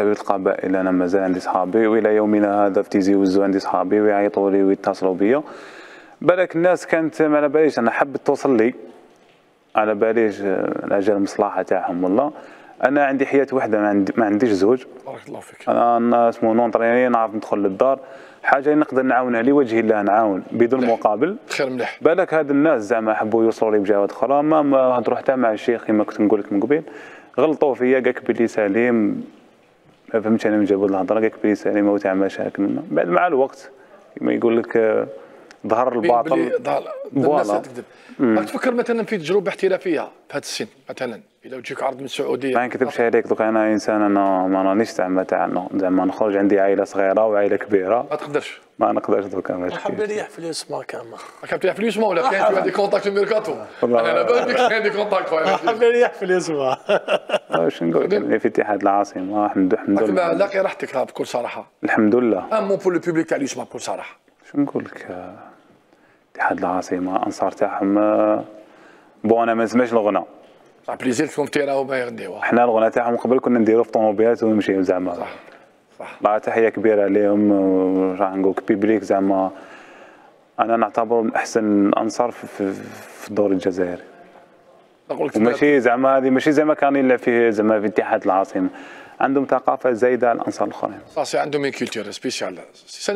شباب القبائل أنا مازال عندي صحابي وإلى يومنا هذا في تيزي وزو عندي صحابي ويعيطوا لي ويتصلوا بيا. بالك الناس كانت ما على باليش أنا حبت توصل لي. على باليش لأجل المصلحة تاعهم والله. أنا عندي حياة وحدة ما, عندي ما عنديش زوج. بارك الله فيك. أنا اسمه نونطريني نعرف ندخل للدار. حاجة نقدر نعاونها لوجه الله نعاون بدون مقابل. خير مليح. بالك هاد الناس زعما حبوا يوصلوا لي بجهات أخرى. ما ما تروح حتى مع الشيخ كما كنت نقول لك من قبيل. غلطوا فيا قالك بلي سليم. ما فهمتش أنا من جابوا الهضره بلي سليم هو تاع مشاكل بعد مع الوقت كما يقول لك ظهر الباطل voilà. تكذب. راك تفكر مثلا في تجربة احترافية في هذا السن مثلا اذا تجيك عرض من السعودية. ما نكذبش عليك دوك أنا إنسان أنا ما رانيش زعما تاع زعما نخرج عندي عائلة صغيرة وعائلة كبيرة. ما تقدرش. ما نقدرش دوكا ماشي حاب يريح فلوس ما كان راك تلعب في اليوسما ولا كاين؟ في عندي contact في الميركاتو والله. أنا بالي كاين عندي contact حاب يريح فلوس ما واش نقول؟ في اتحاد العاصمة الحمد لله. لاقي راحتك بكل صراحة. الحمد لله. un mot pour le public تاع اليوسما بكل صراحة. شو نقول لك؟ اتحاد العاصمة أنصار تاعهم bon أنا ما نسمعش الغنى صح plaisir تكون في terrain وما يغنيوها حنا الغنى تاعهم قبل كنا نديرو في طوموبيلات ونمشيو زعما. صح صح. لا تحية كبيرة لهم راح نقول لك public زعما. أنا نعتبر من أحسن الانصار في, في, في الدوري الجزائري وماشي زعما هذه ماشي زعما كان يلعب فيه زعما في اتحاد العاصمة. عندهم ثقافة زايدة على الأنصار الأخرين. صح عندهم culture spéciale c'est